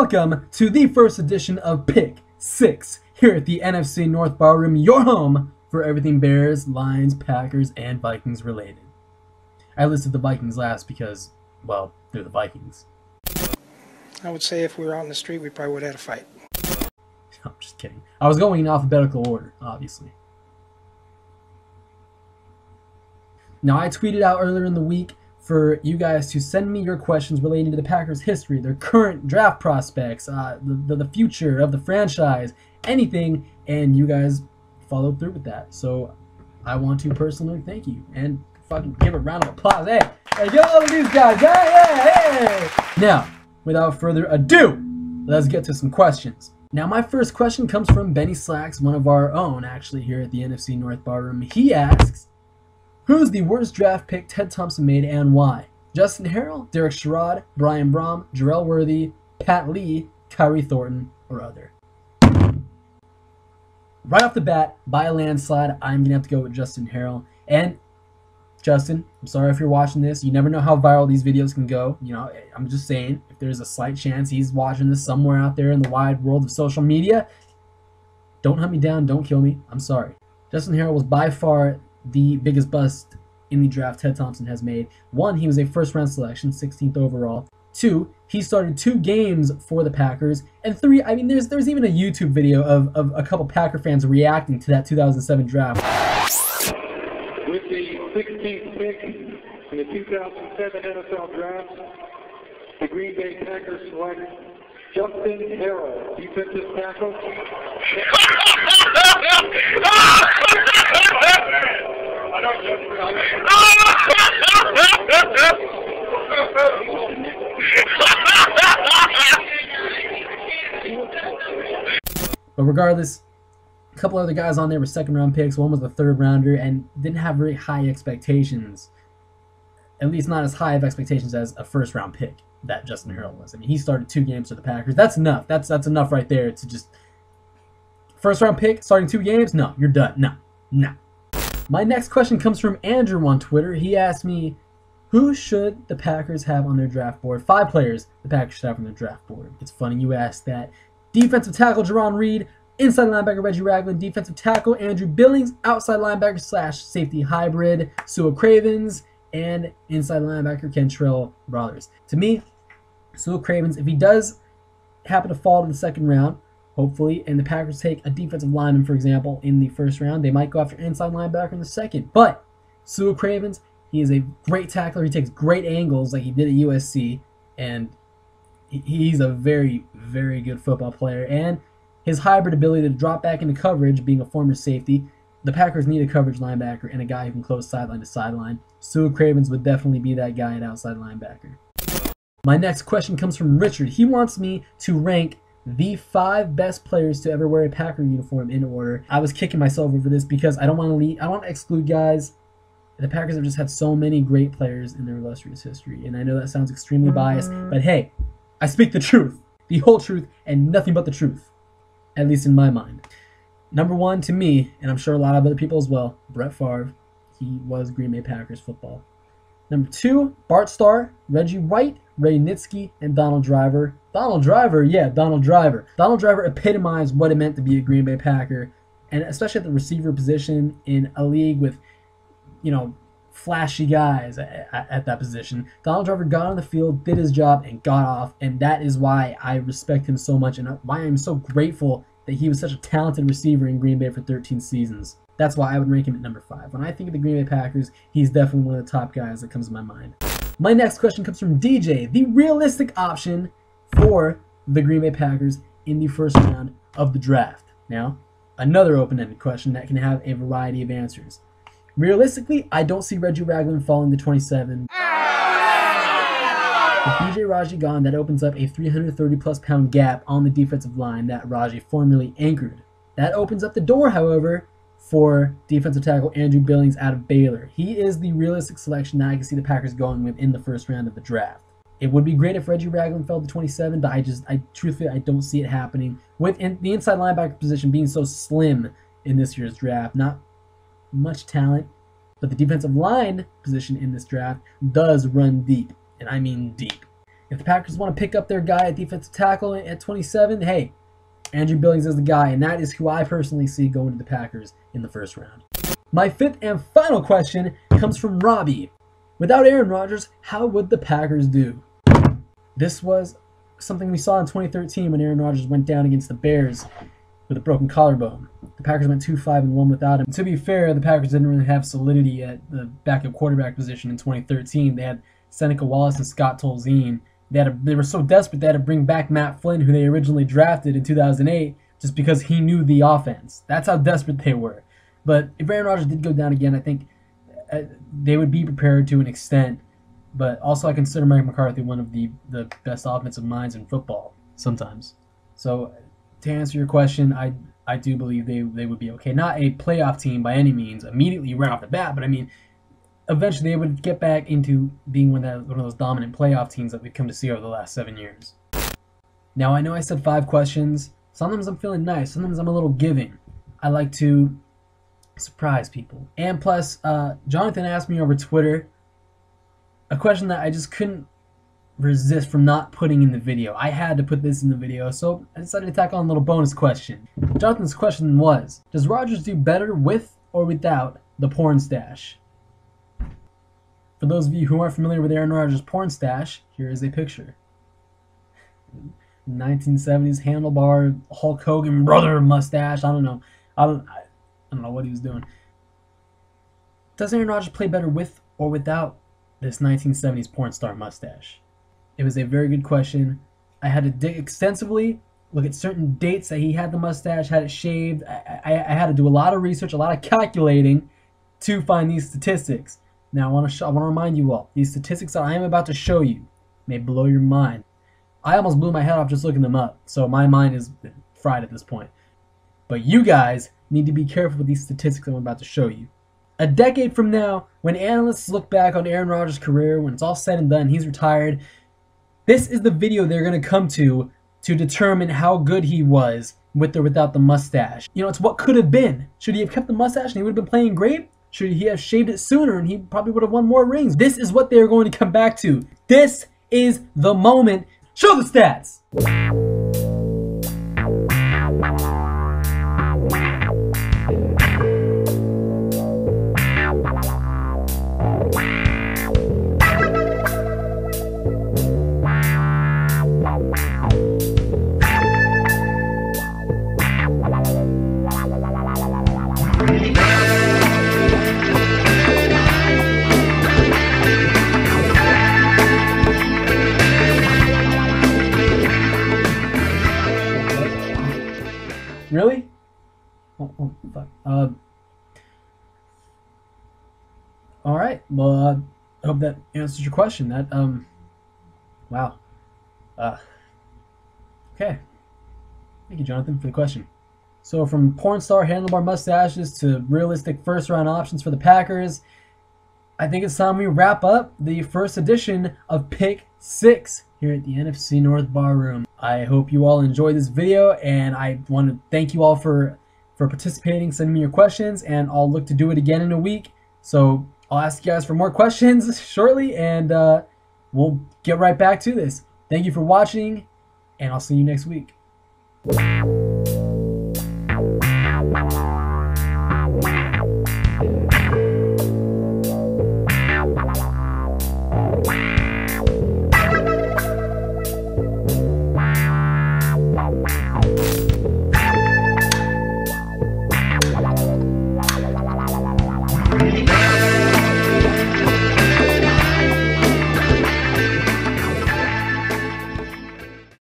Welcome to the first edition of Pick 6 here at the NFC North Barroom, your home for everything Bears, Lions, Packers, and Vikings related. I listed the Vikings last because, well, they're the Vikings. I would say if we were out in the street, we probably would have had a fight. I'm just kidding. I was going in alphabetical order, obviously. Now, I tweeted out earlier in the week for you guys to send me your questions relating to the Packers' history, their current draft prospects, uh, the, the, the future of the franchise, anything, and you guys followed through with that. So I want to personally thank you and fucking give a round of applause. Hey, hey, all of these guys. Hey, hey, hey. Now, without further ado, let's get to some questions. Now, my first question comes from Benny Slacks, one of our own, actually, here at the NFC North Barroom. He asks, Who's the worst draft pick Ted Thompson made and why? Justin Harrell, Derek Sherrod, Brian Brohm, Jerel Worthy, Pat Lee, Khyri Thornton, or other? Right off the bat, by a landslide, I'm going to have to go with Justin Harrell. And Justin, I'm sorry if you're watching this. You never know how viral these videos can go. You know, I'm just saying, if there's a slight chance he's watching this somewhere out there in the wide world of social media, don't hunt me down, don't kill me. I'm sorry. Justin Harrell was by far the biggest bust in the draft Ted Thompson has made. One, he was a first round selection, 16th overall. Two, he started two games for the Packers. And three, I mean, there's there's even a YouTube video of, of a couple Packer fans reacting to that 2007 draft. With the 16th pick in the 2007 NFL Draft, the Green Bay Packers select Justin Harrell, defensive tackle. But regardless, a couple other guys on there were second round picks. One was a third rounder and didn't have very high expectations. At least not as high of expectations as a first round pick that Justin Harrell was. I mean, he started two games for the Packers. That's enough. That's that's enough right there to just first round pick starting two games. No, you're done. No, no. My next question comes from Andrew on Twitter. He asked me, "Who should the Packers have on their draft board? Five players the Packers should have on their draft board." It's funny you asked that. Defensive tackle Jarran Reed, inside linebacker Reggie Ragland, defensive tackle Andrew Billings, outside linebacker slash safety hybrid Sua Cravens, and inside linebacker Kentrell Brothers. To me, Sua Cravens, if he does happen to fall to the second round, hopefully, and the Packers take a defensive lineman, for example, in the first round, they might go after inside linebacker in the second. But Sua Cravens, he is a great tackler. He takes great angles like he did at USC, and he's a very, very good football player. And his hybrid ability to drop back into coverage, being a former safety, the Packers need a coverage linebacker and a guy who can close sideline to sideline. Sua Cravens would definitely be that guy at outside linebacker. My next question comes from Richard. He wants me to rank the five best players to ever wear a Packer uniform in order. I was kicking myself over this because I don't want to leave, I want to exclude guys. The Packers have just had so many great players in their illustrious history, and I know that sounds extremely biased, mm-hmm. but hey, I speak the truth, the whole truth, and nothing but the truth, at least in my mind. Number one to me, and I'm sure a lot of other people as well, Brett Favre. He was Green Bay Packers football. Number two, Bart Starr, Reggie White, Ray Nitschke, and Donald Driver. Donald Driver, yeah, Donald Driver. Donald Driver epitomized what it meant to be a Green Bay Packer, and especially at the receiver position in a league with, you know, flashy guys at, at, that position. Donald Driver got on the field, did his job, and got off, and that is why I respect him so much and why I'm so grateful that he was such a talented receiver in Green Bay for 13 seasons. That's why I would rank him at number five. When I think of the Green Bay Packers, he's definitely one of the top guys that comes to my mind. My next question comes from DJ, the realistic option for the Green Bay Packers in the first round of the draft. Now, another open-ended question that can have a variety of answers. Realistically, I don't see Reggie Ragland falling to 27. With BJ Raji gone, that opens up a 330 plus pound gap on the defensive line that Raji formerly anchored. That opens up the door, however, for defensive tackle Andrew Billings out of Baylor. He is the realistic selection that I can see the Packers going with in the first round of the draft. It would be great if Reggie Ragland fell to 27, but I just, I truthfully, I don't see it happening. With in, the inside linebacker position being so slim in this year's draft, not much talent, but the defensive line position in this draft does run deep, and I mean deep. If the Packers want to pick up their guy at defensive tackle at 27, hey, Andrew Billings is the guy, and that is who I personally see going to the Packers in the first round. My fifth and final question comes from Robbie. Without Aaron Rodgers, how would the Packers do? This was something we saw in 2013 when Aaron Rodgers went down against the Bears with a broken collarbone. The Packers went 2 5 and 1 without him. To be fair, the Packers didn't really have solidity at the backup quarterback position in 2013. They had Seneca Wallace and Scott Tolzien they, had they were so desperate they had to bring back Matt Flynn, who they originally drafted in 2008, just because he knew the offense. That's how desperate they were. But if Aaron Rodgers did go down again, I think uh, they would be prepared to an extent. But also, I consider Mike McCarthy one of the, the best offensive minds in football sometimes. So, to answer your question, I I do believe they, they would be okay. Not a playoff team by any means immediately right off the bat, but I mean, eventually they would get back into being one of, one of those dominant playoff teams that we've come to see over the last seven years. Now, I know I said five questions. Sometimes I'm feeling nice. Sometimes I'm a little giving. I like to surprise people. And plus, uh, Jonathan asked me over Twitter a question that I just couldn't resist from not putting in the video. I had to put this in the video, so I decided to tack on a little bonus question. Jonathan's question was Does Rodgers do better with or without the porn stash? For those of you who aren't familiar with Aaron Rodgers' porn stash, here is a picture. 1970s handlebar Hulk Hogan brother mustache. I don't know. I don't. I don't know what he was doing. Does Aaron Rodgers play better with or without this 1970s porn star mustache? It was a very good question. I had to dig extensively, look at certain dates that he had the mustache, had it shaved. I, I, I had to do a lot of research, a lot of calculating to find these statistics. Now I want to sh- I want to remind you all these statistics that I am about to show you may blow your mind. I almost blew my head off just looking them up, so my mind is fried at this point. But you guys need to be careful with these statistics I'm about to show you. A decade from now, when analysts look back on Aaron Rodgers' career, when it's all said and done, he's retired, this is the video they're going to come to to determine how good he was with or without the mustache. You know, it's what could have been. Should he have kept the mustache and he would have been playing great? Should he have shaved it sooner and he probably would have won more rings? This is what they're going to come back to. This is the moment. Show the stats! Oh, oh fuck. Uh, all right. Well, uh, I hope that answers your question. That um, wow. Uh, okay. Thank you, Jonathan, for the question. So, from porn star handlebar mustaches to realistic first round options for the Packers, I think it's time we wrap up the first edition of Pick Six here at the NFC North Barroom. I hope you all enjoyed this video, and I want to thank you all for for participating, sending me your questions, and I'll look to do it again in a week. So I'll ask you guys for more questions shortly, and uh, we'll get right back to this. Thank you for watching, and I'll see you next week.